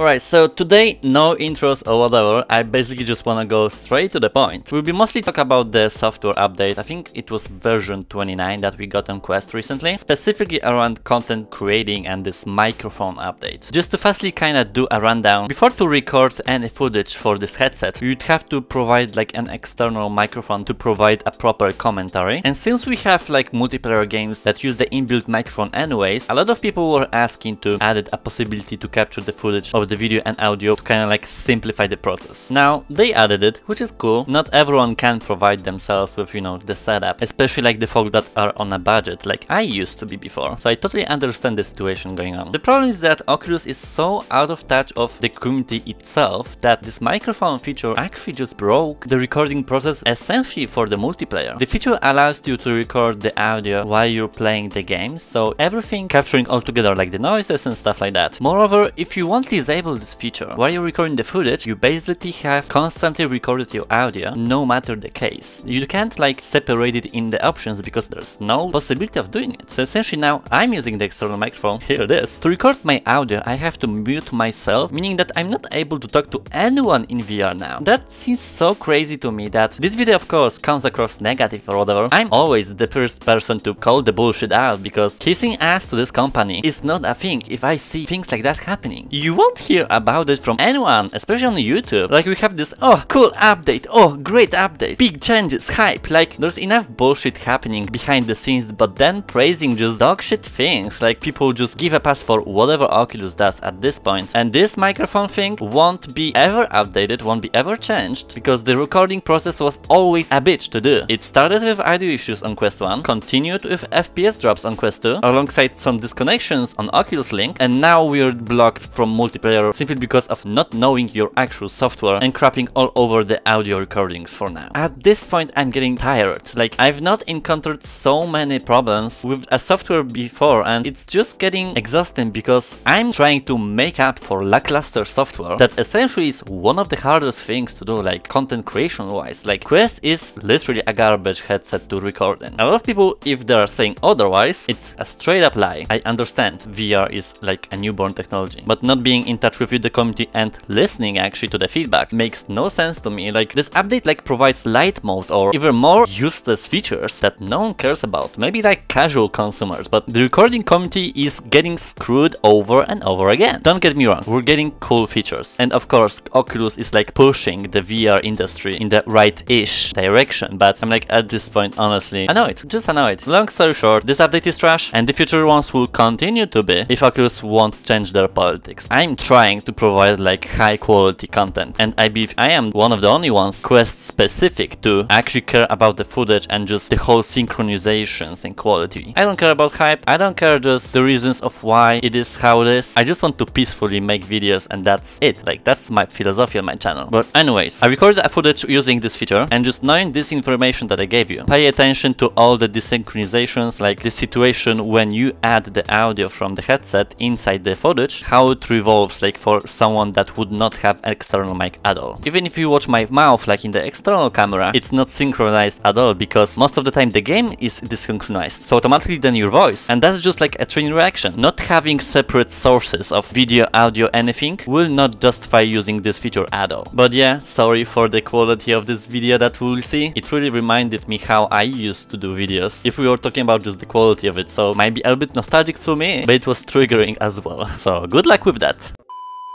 Alright, so today no intros or whatever, I basically just wanna go straight to the point. We'll be mostly talk about the software update, I think it was version 29 that we got on Quest recently, specifically around content creating and this microphone update. Just to fastly kinda do a rundown, before to record any footage for this headset, you'd have to provide like an external microphone to provide a proper commentary. And since we have like multiplayer games that use the inbuilt microphone anyways, a lot of people were asking to add a possibility to capture the footage of the video and audio to kind of like simplify the process. Now, they added it, which is cool. Not everyone can provide themselves with, you know, the setup, especially like the folk that are on a budget, like I used to be before. So I totally understand the situation going on. The problem is that Oculus is so out of touch of the community itself that this microphone feature actually just broke the recording process essentially for the multiplayer. The feature allows you to record the audio while you're playing the game, so everything capturing all together like the noises and stuff like that. Moreover, if you want to disable this feature. While you're recording the footage, you basically have constantly recorded your audio, no matter the case. You can't like separate it in the options because there's no possibility of doing it. So essentially now I'm using the external microphone, here it is. To record my audio, I have to mute myself, meaning that I'm not able to talk to anyone in VR now. That seems so crazy to me that this video of course comes across negative or whatever. I'm always the first person to call the bullshit out because kissing ass to this company is not a thing if I see things like that happening. You won't hear about it from anyone, especially on YouTube. Like we have this, oh, cool update, oh, great update, big changes, hype. Like there's enough bullshit happening behind the scenes, but then praising just dog shit things. Like people just give a pass for whatever Oculus does at this point. And this microphone thing won't be ever updated, won't be ever changed, because the recording process was always a bitch to do. It started with audio issues on Quest 1, continued with FPS drops on Quest 2, alongside some disconnections on Oculus Link, and now we're blocked from multiplayer simply because of not knowing your actual software and crapping all over the audio recordings for now. At this point I'm getting tired, like I've not encountered so many problems with a software before and it's just getting exhausting because I'm trying to make up for lackluster software that essentially is one of the hardest things to do like content creation wise. Like Quest is literally a garbage headset to record in. A lot of people if they are saying otherwise, it's a straight up lie. I understand VR is like a newborn technology, but not being in touch with the community and listening actually to the feedback makes no sense to me. Like this update like provides light mode or even more useless features that no one cares about. Maybe like casual consumers, but the recording community is getting screwed over and over again. Don't get me wrong, we're getting cool features. And of course, Oculus is like pushing the VR industry in the right-ish direction, but I'm like at this point honestly annoyed, just annoyed. Long story short, this update is trash and the future ones will continue to be if Oculus won't change their politics. I'm trying to provide like high quality content and I believe I am one of the only ones quest specific to actually care about the footage and just the whole synchronizations and quality. I don't care about hype, I don't care just the reasons of why it is how it is. I just want to peacefully make videos and that's it. Like that's my philosophy on my channel. But anyways, I recorded a footage using this feature and just knowing this information that I gave you. Pay attention to all the desynchronizations like the situation when you add the audio from the headset inside the footage, how it revolves like for someone that would not have external mic at all. Even if you watch my mouth like in the external camera, it's not synchronized at all because most of the time the game is desynchronized. So automatically then your voice. And that's just like a chain reaction. Not having separate sources of video, audio, anything will not justify using this feature at all. But yeah, sorry for the quality of this video that we'll see. It really reminded me how I used to do videos. If we were talking about just the quality of it, so might be a bit nostalgic for me, but it was triggering as well. So good luck with that.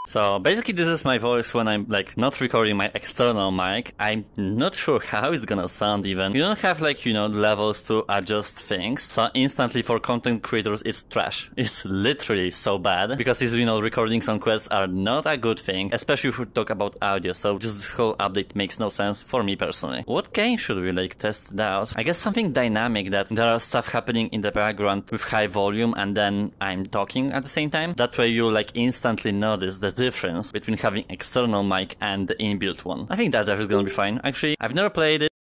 So basically this is my voice when I'm like not recording my external mic. I'm not sure how it's gonna sound even. You don't have like, you know, levels to adjust things. So instantly for content creators it's trash. It's literally so bad because these, you know, recordings on Quest are not a good thing, especially if we talk about audio. So just this whole update makes no sense for me personally. What game should we like test out? I guess something dynamic that there are stuff happening in the background with high volume and then I'm talking at the same time. That way you like instantly notice that difference between having external mic and the inbuilt one. I think that is gonna be fine. Actually, I've never played it,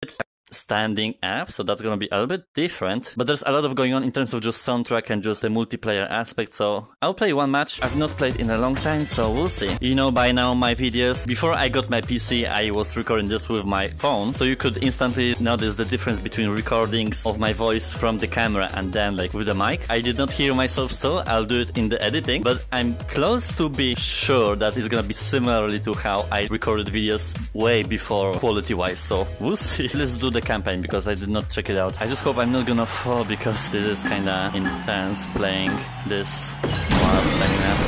standing up, so that's gonna be a little bit different. But there's a lot of going on in terms of just soundtrack and just the multiplayer aspect, so I'll play one match. I've not played in a long time, so we'll see. You know by now my videos, before I got my PC, I was recording just with my phone, so you could instantly notice the difference between recordings of my voice from the camera and then like with the mic. I did not hear myself still, I'll do it in the editing, but I'm close to be sure that it's gonna be similarly to how I recorded videos way before quality wise, so we'll see. Let's do the campaign because I did not check it out. I just hope I'm not gonna fall because this is kinda intense playing this while up.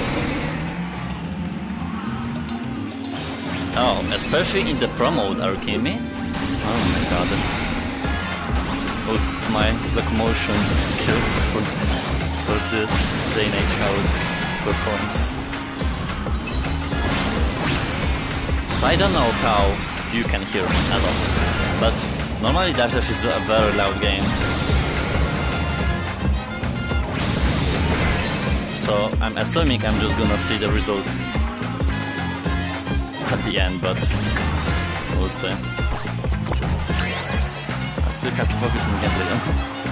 Oh, especially in the pro mode, are you kidding me? Oh my god. Oh, my locomotion skills for, for this day and age, how it performs. So I don't know how you can hear me at all, but normally Dash Dash is a very loud game. So I'm assuming I'm just gonna see the result at the end, but we'll see. I still have to focus on the gameplay.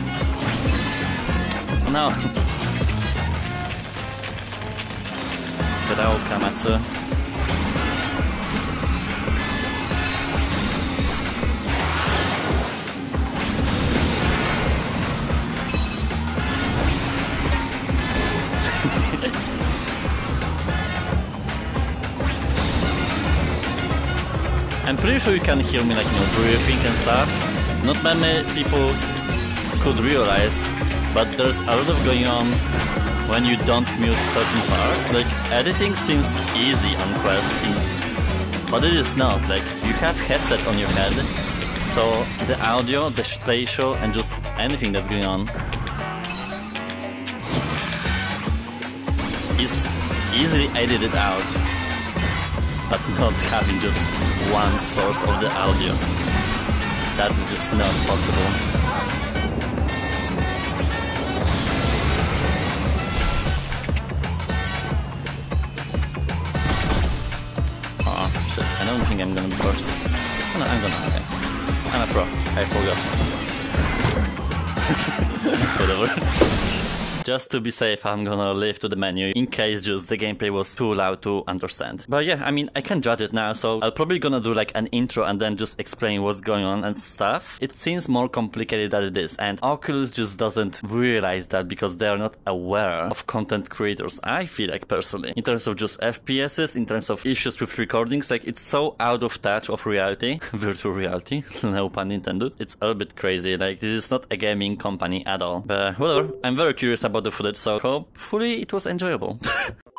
No! Bravo Kamatsu. I'm pretty sure you can hear me like, you know, breathing and stuff. Not many people could realize, but there's a lot of going on when you don't mute certain parts. Like, editing seems easy on Quest, but it is not. Like, you have headset on your head, so the audio, the spatial, and just anything that's going on is easily edited out but not having just one source of the audio. That's just not possible. Oh shit, I don't think I'm gonna be first. No, I'm gonna, okay. I'm a pro, I forgot. Whatever. Just to be safe, I'm gonna leave to the menu in case just the gameplay was too loud to understand. But yeah, I mean, I can judge it now, so I'll probably gonna do like an intro and then just explain what's going on and stuff. It seems more complicated than it is, and Oculus just doesn't realize that because they are not aware of content creators, I feel like personally. In terms of just FPSs, in terms of issues with recordings, like it's so out of touch of reality, virtual reality, no pun intended. It's a little bit crazy, like this is not a gaming company at all. But whatever, I'm very curious about about the footage, so hopefully it was enjoyable.